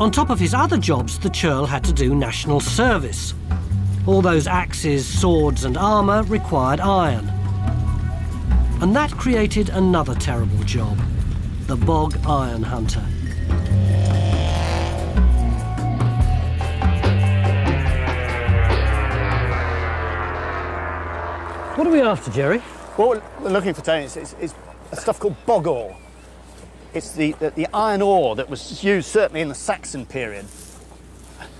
On top of his other jobs, the churl had to do national service. All those axes, swords, and armour required iron. And that created another terrible job the bog iron hunter. What are we after, Jerry? What we're looking for, Tony, is, is, is a stuff called bog ore. It's the, the, the iron ore that was used certainly in the Saxon period.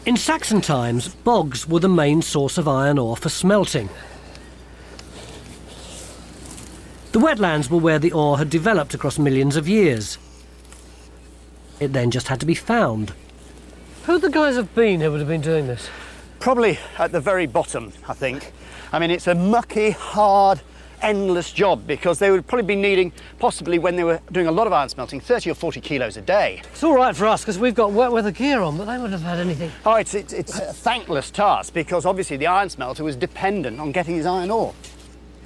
In Saxon times, bogs were the main source of iron ore for smelting. The wetlands were where the ore had developed across millions of years. It then just had to be found. Who the guys have been who would have been doing this? Probably at the very bottom, I think. I mean, it's a mucky, hard, endless job because they would probably be needing, possibly when they were doing a lot of iron smelting, 30 or 40 kilos a day. It's all right for us because we've got wet weather gear on, but they wouldn't have had anything. Oh, it's, it's, it's a thankless task because obviously the iron smelter was dependent on getting his iron ore.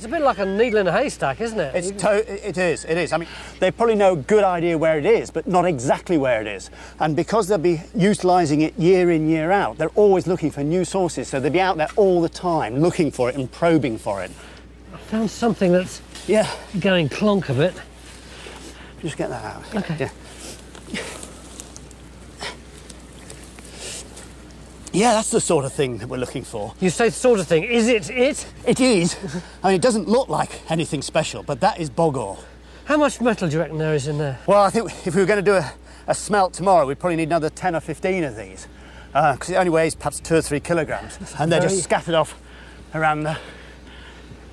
It's a bit like a needle in a haystack, isn't it? It's to- it is, it is. I mean, they probably know a good idea where it is, but not exactly where it is. And because they'll be utilising it year in, year out, they're always looking for new sources. So they'll be out there all the time looking for it and probing for it. Found something that's Yeah, going clonk a bit. just get that out. Okay. Yeah. Yeah, that's the sort of thing that we're looking for. You say sort of thing. Is it it? It is. I mean, it doesn't look like anything special, but that is bog ore. How much metal do you reckon there is in there? Well, I think if we were going to do a, a smelt tomorrow, we'd probably need another 10 or 15 of these. Uh, because it only weighs perhaps two or three kilograms. And they're very- just scattered off around the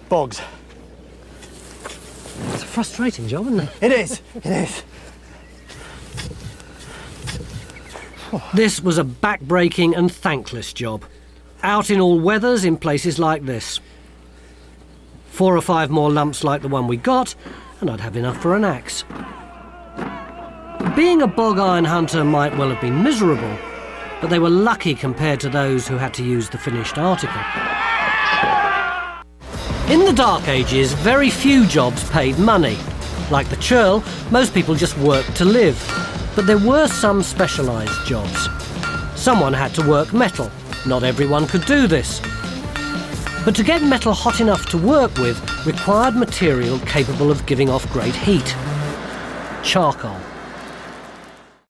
bogs. It's a frustrating job, isn't it? It is, it is. This was a back-breaking and thankless job. Out in all weathers in places like this. Four or five more lumps like the one we got, and I'd have enough for an axe. Being a bog iron hunter might well have been miserable, but they were lucky compared to those who had to use the finished article. In the Dark Ages, very few jobs paid money. Like the churl, most people just worked to live. But there were some specialised jobs. Someone had to work metal. Not everyone could do this. But to get metal hot enough to work with required material capable of giving off great heat. Charcoal.